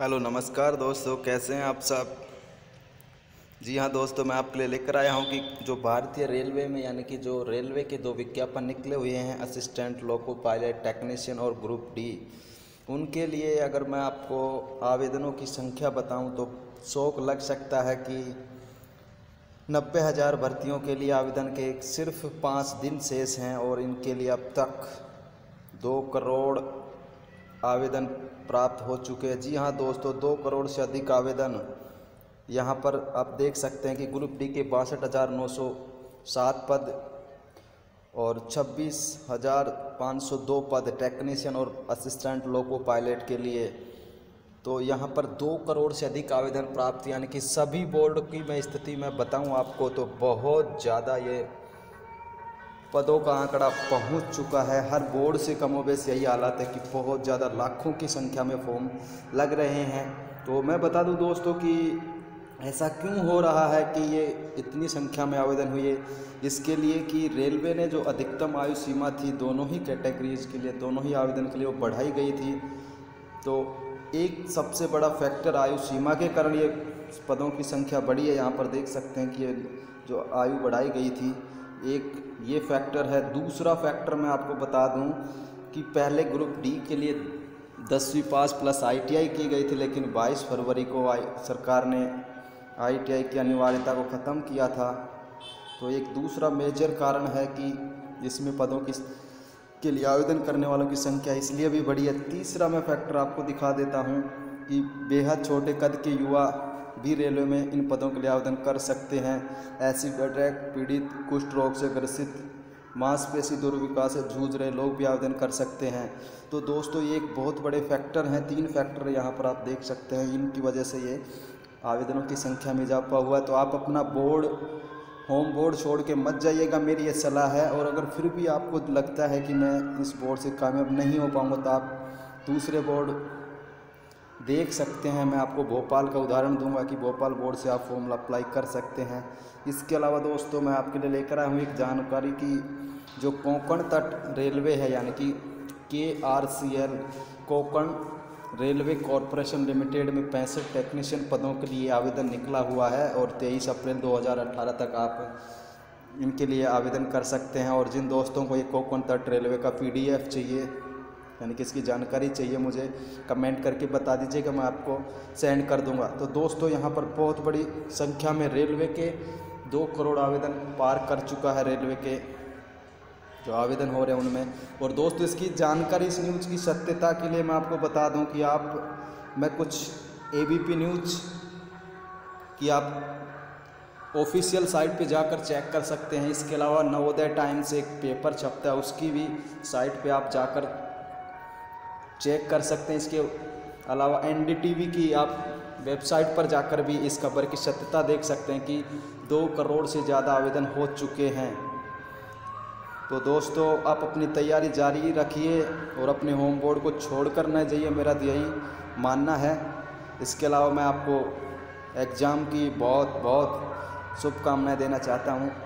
Hello, नमस्कार दोस्तों, कैसे हैं आप सब? जी हाँ दोस्तों, मैं आपके लिए लेकर आया हूँ कि जो भारतीय रेलवे में, यानी कि जो रेलवे के दो विज्ञापन निकले हुए हैं, असिस्टेंट, लोको पायलट, टेक्नीशियन और ग्रुप डी, उनके लिए अगर मैं आपको आवेदनों की संख्या बताऊँ तो शौक लग सकता है कि नब्बे हज़ार भर्तियों के लिए आवेदन के सिर्फ़ पाँच दिन शेष हैं और इनके लिए अब तक दो करोड़ आवेदन प्राप्त हो चुके हैं। जी हाँ दोस्तों, दो करोड़ से अधिक आवेदन यहाँ पर आप देख सकते हैं कि ग्रुप डी के बासठ हज़ार नौ सौ सात पद और छब्बीस हज़ार पाँच सौ दो पद टेक्नीशियन और असिस्टेंट लोको पायलट के लिए। तो यहाँ पर दो करोड़ से अधिक आवेदन प्राप्त, यानी कि सभी बोर्ड की मैं स्थिति में बताऊँ आपको तो बहुत ज़्यादा ये पदों का आंकड़ा पहुँच चुका है। हर बोर्ड से कमोबेश यही हालात है कि बहुत ज़्यादा लाखों की संख्या में फॉर्म लग रहे हैं। तो मैं बता दूँ दोस्तों कि ऐसा क्यों हो रहा है कि ये इतनी संख्या में आवेदन हुए इसके लिए कि रेलवे ने जो अधिकतम आयु सीमा थी, दोनों ही कैटेगरीज के लिए, दोनों ही आवेदन के लिए वो बढ़ाई गई थी। तो एक सबसे बड़ा फैक्टर आयु सीमा के कारण ये पदों की संख्या बढ़ी है। यहाँ पर देख सकते हैं कि ये जो आयु बढ़ाई गई थी एक ये फैक्टर है। दूसरा फैक्टर मैं आपको बता दूँ कि पहले ग्रुप डी के लिए दसवीं पास प्लस आईटीआई की गई थी, लेकिन 22 फरवरी को आई, सरकार ने आईटीआई की अनिवार्यता को ख़त्म किया था। तो एक दूसरा मेजर कारण है कि इसमें पदों की, के लिए आवेदन करने वालों की संख्या इसलिए भी बढ़ी है। तीसरा मैं फैक्टर आपको दिखा देता हूँ कि बेहद छोटे कद के युवा भी रेलवे में इन पदों के लिए आवेदन कर सकते हैं। एसिड अटैक पीड़ित, कुष्ठ रोग से ग्रसित, मांसपेशी दुर्विकास से जूझ रहे लोग भी आवेदन कर सकते हैं। तो दोस्तों, ये एक बहुत बड़े फैक्टर हैं, तीन फैक्टर यहाँ पर आप देख सकते हैं। इनकी वजह से ये आवेदनों की संख्या में इजाफा हुआ तो आप अपना बोर्ड, होम बोर्ड छोड़ के मत जाइएगा, मेरी ये सलाह है। और अगर फिर भी आपको लगता है कि मैं इस बोर्ड से कामयाब नहीं हो पाऊँगा तो आप दूसरे बोर्ड देख सकते हैं। मैं आपको भोपाल का उदाहरण दूँगा कि भोपाल बोर्ड से आप फॉर्म अप्लाई कर सकते हैं। इसके अलावा दोस्तों, मैं आपके लिए लेकर आया हूँ एक जानकारी कि जो कोंकण तट रेलवे है, यानी कि K R C L, Konkan railway corporation limited में पैंसठ टेक्नीशियन पदों के लिए आवेदन निकला हुआ है और 23 अप्रैल 2018 तक आप इनके लिए आवेदन कर सकते हैं। और जिन दोस्तों को ये कोंकण तट रेलवे का पीडीएफ चाहिए यानी कि इसकी जानकारी चाहिए मुझे, कमेंट करके बता दीजिएगा, मैं आपको सेंड कर दूँगा। तो दोस्तों, यहाँ पर बहुत बड़ी संख्या में रेलवे के दो करोड़ आवेदन पार कर चुका है रेलवे के जो आवेदन हो रहे हैं उनमें। और दोस्तों, इसकी जानकारी इस न्यूज़ की सत्यता के लिए मैं आपको बता दूँ कि आप, मैं कुछ एबीपी न्यूज़ की आप ऑफिशियल साइट पे जाकर चेक कर सकते हैं। इसके अलावा नवोदय टाइम्स एक पेपर छपता है, उसकी भी साइट पे आप जाकर चेक कर सकते हैं इसके अलावा एनडीटीवी की आप वेबसाइट पर जाकर भी इस खबर की सत्यता देख सकते हैं कि दो करोड़ से ज़्यादा आवेदन हो चुके हैं। तो दोस्तों, आप अपनी तैयारी जारी रखिए और अपने होम बोर्ड को छोड़ कर न जाइए, मेरा तो यही मानना है। इसके अलावा मैं आपको एग्ज़ाम की बहुत बहुत शुभकामनाएँ देना चाहता हूँ।